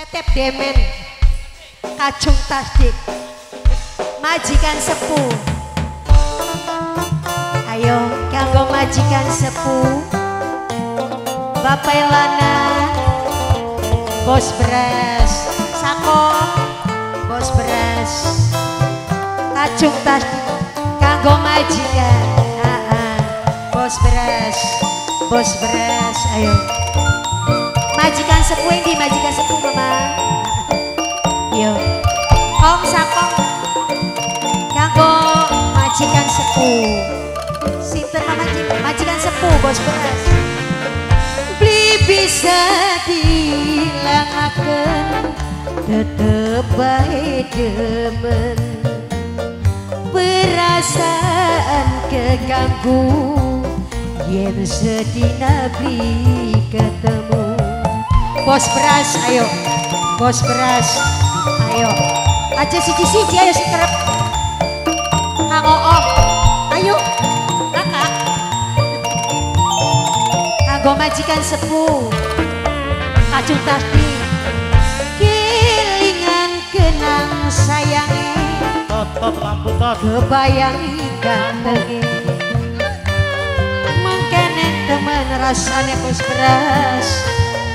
tetep demen. Kacung tasdik. Majikan sepuh. Ayo kanggo majikan sepuh. Bapak Lana bos beras. Sako. Bos beras. Kacung tasdik. Kanggo majikan. Ah, ah. bos beras. Bos beras. Ayo sepuh yang di majikan sepuh mama. Yo. Om sakong. Kanggo majikan sepuh sinten mama? Majikan sepuh bos beras beli bisa dihilangaken tetep baik demen. Perasaan keganggu yen sedina beli ketemu bos beras ayo. Bos beras ayo. Aja siji siji ayo si kerep. Kang oom ayo. Kakak kanggo majikan sepuh. Kacung tasdi kelingan kenang tot. kebayang gantenge mengkene temen rasane bos beras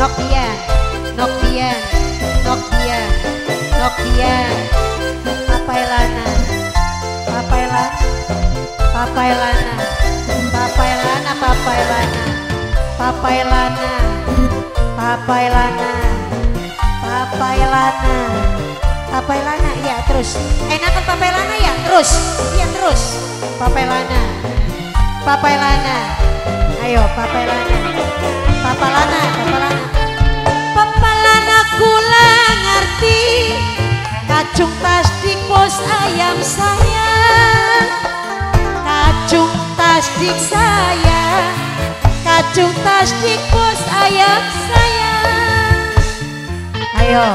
Nokian Nokian Nokian Nokian Papailana Papailana Papailana Papailana Papailana Papailana Papailana Papailana Papailana iya terus. Enakan Papailana ya? Terus. Iya terus. Papailana Papailana ayo Papailana kacung tasdik bos ayam sayang. Ayo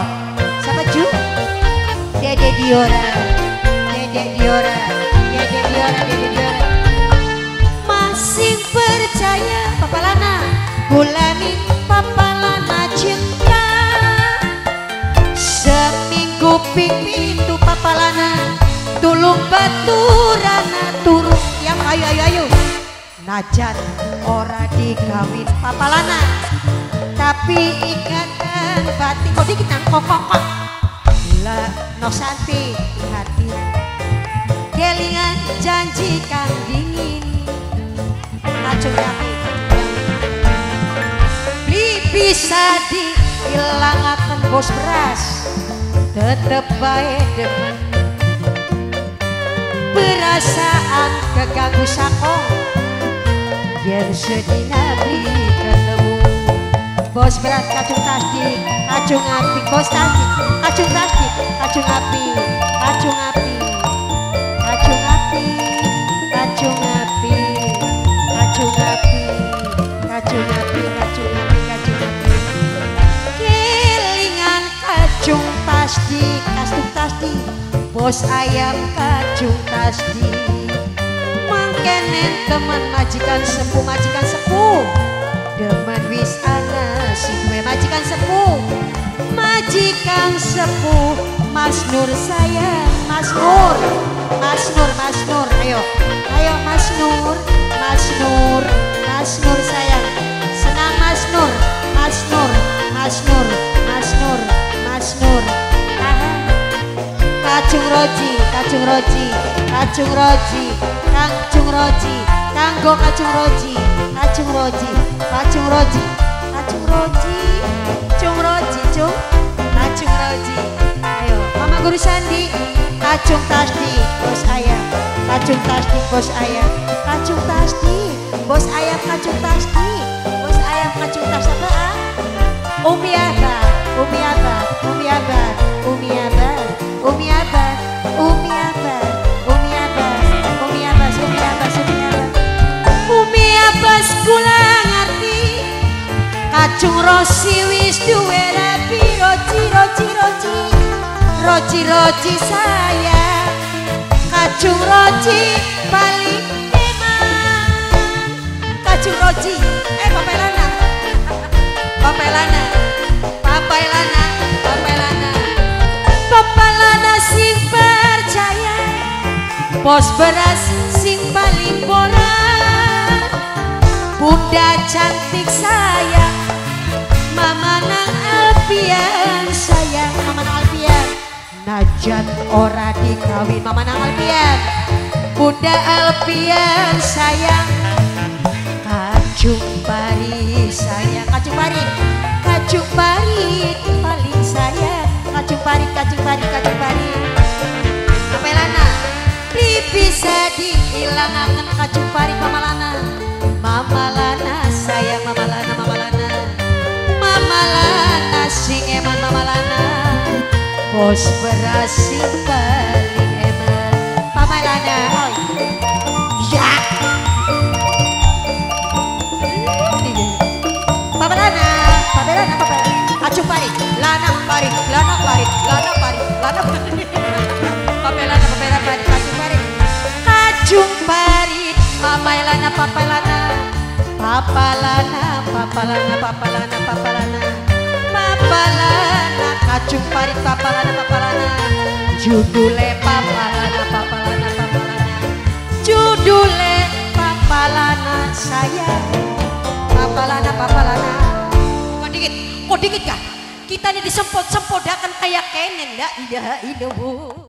siapa Ju? Dede Diora. Dede Diora Dede Diora Dede Diora. Masih percaya Papalana Gulani Papalana cinta. Seminggu pintu Papalana Tulung baturana turun. Yang ayo ayo ayo. Najan ora dikawin Papalana. Tapi ikatan batin. Kok dikit nang? Kokok Lah Nosanti hati. Kelingan janji kang dingin. Kacung yakin Beli bisa dihilangakan bos beras. Tetep baik demen. Perasaan keganggu sakong Yen sedina beli ketemu. Bos beras kacung tasdik, kacung api. Bos tasdik, kacung tasdik, kacung api Kacung api, kacung api, kacung api Kacung api, kacung api, kacung api, kacung api. Kelingan kacung tasdik, kacung tasdik. Bos ayam kacung tasdik Mangkenen teman majikan sepuh, majikan sepuh. Demen wis ana sing majikan sepuh. Majikan sepuh Mas Nur sayang Mas Nur. Mas Nur Mas Nur ayo. Ayo Mas Nur Mas Nur Mas Nur sayang senang Mas Nur Mas Nur Mas Nur Mas Nur Mas Nur. Kacung Roji, Kacung Roji, Kacung Roji, Kacung Roji Tanggong kacung Roji kacung Roji kacung Roji kacung Roji Cung Roji Cung Roji. Ayo Mama Guru Sandi Kacung Tasdi Bos Ayam. Kacung Tasdi Bos Ayam. Kacung Tasdi Bos Ayam Kacung Tasdi Bos Ayam Kacung Tasdi. Apa ah? Umi Abah Umi Abah Umi Abah Umi Abah Umi Abah Umi Abah. Roji-roji sayang kacung roji paling eman kacung roji eh papelana papelana papelana papelana papelana sing percaya pos beras sing paling borat bunda cantik sayang najat ora dikawin. Mama nang alpian bunda alpian sayang. Kacung pari sayang. Kacung pari. Kacung pari paling sayang. Kacung pari kacung pari kacung pari. Kapelana bisa dihilangakan kacung pari pamalana Bos beras sing paling eman Pamalana oi. Ya. Pamalana Pamalana pamalana Kacung pari Lana pari Lana pari Lana pari Lana pari Papelana papelana pari Kacung pari Kacung pari Papailana papailana Papalana papalana papalana papalana Papalana Kacung pari papalana papalana Judule papalana papalana papalana Judule papalana sayang Papalana papalana Kok dikit, kok dikit kah? Kita ini disempot-sempodakan kayak kenen, enggak? Tidak, hidup.